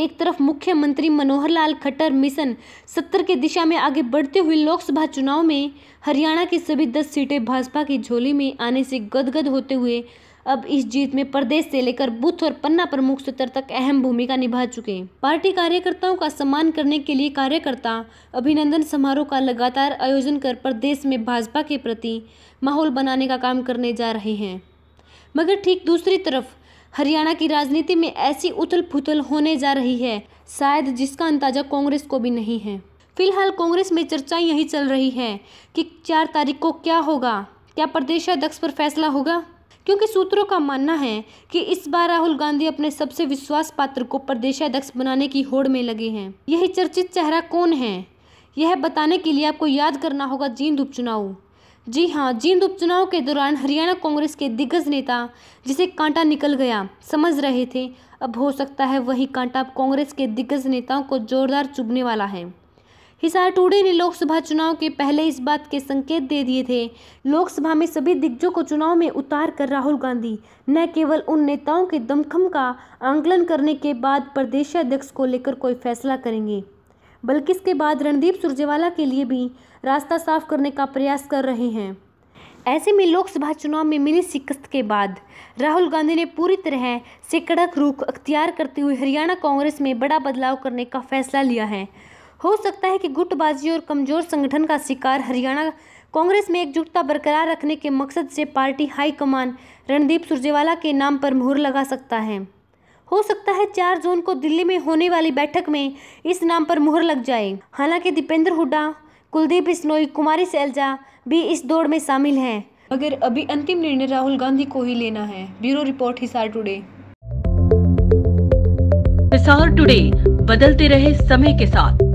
एक तरफ़ मुख्यमंत्री मनोहर लाल खट्टर मिशन सत्तर के दिशा में आगे बढ़ते हुए लोकसभा चुनाव में हरियाणा की सभी दस सीटें भाजपा की झोली में आने से गदगद होते हुए अब इस जीत में प्रदेश से लेकर बूथ और पन्ना प्रमुख स्तर तक अहम भूमिका निभा चुके पार्टी कार्यकर्ताओं का सम्मान करने के लिए कार्यकर्ता अभिनंदन समारोह का लगातार आयोजन कर प्रदेश में भाजपा के प्रति माहौल बनाने का काम करने जा रहे हैं। मगर ठीक दूसरी तरफ़ हरियाणा की राजनीति में ऐसी उथल पुथल होने जा रही है। शायद जिसका अंदाज़ा कांग्रेस को भी नहीं है। फ़िलहाल कांग्रेस में चर्चा यही चल रही है कि चार तारीख को क्या होगा। क्या प्रदेशाध्यक्ष पर फैसला होगा? क्योंकि सूत्रों का मानना है कि इस बार राहुल गांधी अपने सबसे विश्वास पात्र को प्रदेशाध्यक्ष बनाने की होड़ में लगे हैं। यही चर्चित चेहरा कौन है? यह बताने के लिए आपको याद करना होगा जींद उपचुनाव। जी हाँ जींद उपचुनाव के दौरान हरियाणा कांग्रेस के दिग्गज नेता, जिसे कांटा निकल गया, समझ रहे थे। अब हो सकता है वही कांटा कांग्रेस के दिग्गज नेताओं को जोरदार चुभने वाला है। हिसार टूडे ने लोकसभा चुनाव के पहले इस बात के संकेत दे दिए थे। लोकसभा में सभी दिग्गजों को चुनाव में उतार कर राहुल गांधी, न केवल उन नेताओं के दमखम का आंकलन करने के बाद प्रदेशाध्यक्ष को लेकर कोई फैसला करेंगे। बल्कि इसके बाद रणदीप सुरजेवाला के लिए भी रास्ता साफ़ करने का प्रयास कर रहे हैं। ऐसे में लोकसभा चुनाव में मिली शिकस्त के बाद राहुल गांधी ने पूरी तरह से कड़क रुख अख्तियार करते हुए हरियाणा कांग्रेस में बड़ा बदलाव करने का फैसला लिया है। हो सकता है कि गुटबाजी और कमज़ोर संगठन का शिकार हरियाणा कांग्रेस में एकजुटता बरकरार रखने के मकसद से पार्टी हाईकमान रणदीप सुरजेवाला के नाम पर मुहर लगा सकता है। हो सकता है चार जून को दिल्ली में होने वाली बैठक में इस नाम पर मुहर लग जाए। हालाँकि दीपेंद्र हुड्डा कुलदीप बिश्नोई कुमारी सैलजा भी इस दौड़ में शामिल हैं। मगर अभी अंतिम निर्णय राहुल गांधी को ही लेना है। Bureau report Hisar today. Hisar today बदलते रहे समय के साथ।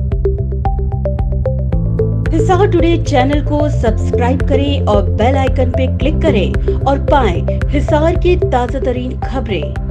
हिसार टुडे चैनल को सब्सक्राइब करें और बेल आइकन पे क्लिक करें और पाएँ हिसार की ताज़ा तरीन खबरें।